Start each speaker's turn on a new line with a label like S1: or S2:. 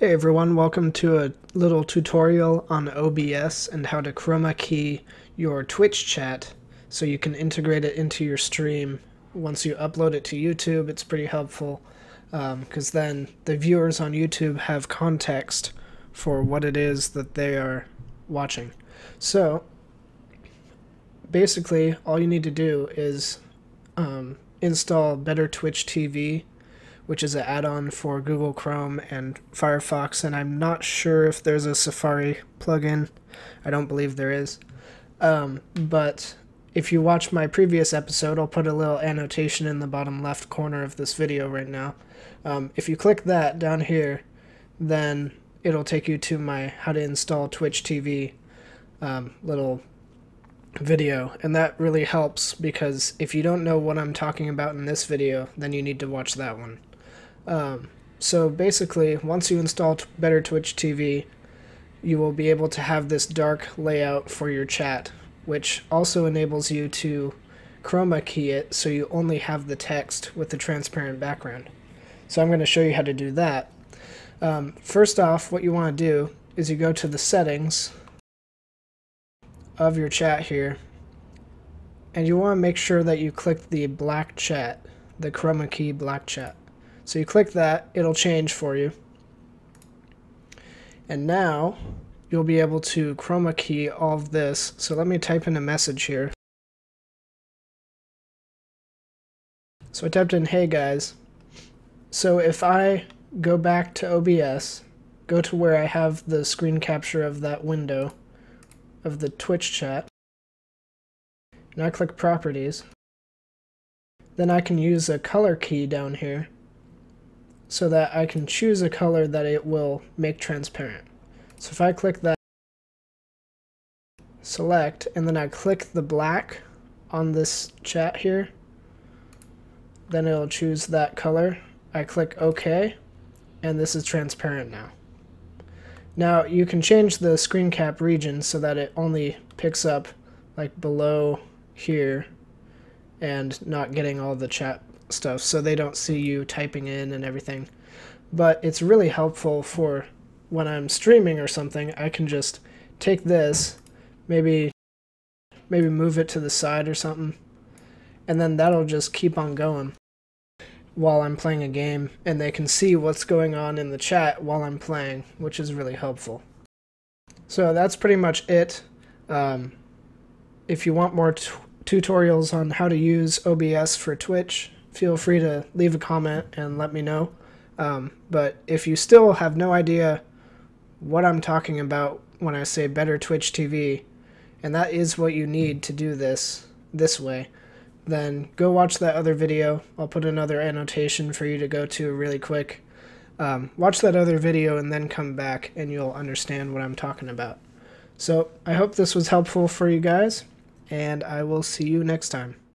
S1: Hey everyone, welcome to a little tutorial on OBS and how to chroma key your Twitch chat so you can integrate it into your stream. Once you upload it to YouTube, it's pretty helpful because um, then the viewers on YouTube have context for what it is that they are watching. So basically, all you need to do is um, install Better Twitch TV which is an add-on for Google Chrome and Firefox, and I'm not sure if there's a Safari plugin. I don't believe there is. Um, but if you watch my previous episode, I'll put a little annotation in the bottom left corner of this video right now. Um, if you click that down here, then it'll take you to my how to install Twitch TV um, little video and that really helps because if you don't know what I'm talking about in this video then you need to watch that one. Um, so basically, once you install Better Twitch TV, you will be able to have this dark layout for your chat, which also enables you to chroma key it so you only have the text with the transparent background. So I'm going to show you how to do that. Um, first off, what you want to do is you go to the settings of your chat here, and you want to make sure that you click the black chat, the chroma key black chat. So you click that, it'll change for you. And now you'll be able to chroma key all of this. So let me type in a message here. So I typed in, hey guys. So if I go back to OBS, go to where I have the screen capture of that window of the Twitch chat, and I click properties, then I can use a color key down here so that I can choose a color that it will make transparent. So if I click that, select, and then I click the black on this chat here, then it'll choose that color. I click OK, and this is transparent now. Now you can change the screen cap region so that it only picks up like below here and not getting all the chat stuff so they don't see you typing in and everything. But it's really helpful for when I'm streaming or something, I can just take this, maybe maybe move it to the side or something, and then that'll just keep on going while I'm playing a game, and they can see what's going on in the chat while I'm playing, which is really helpful. So that's pretty much it. Um, if you want more tutorials on how to use OBS for Twitch, feel free to leave a comment and let me know. Um, but if you still have no idea what I'm talking about when I say better Twitch TV, and that is what you need to do this this way, then go watch that other video. I'll put another annotation for you to go to really quick. Um, watch that other video and then come back and you'll understand what I'm talking about. So I hope this was helpful for you guys, and I will see you next time.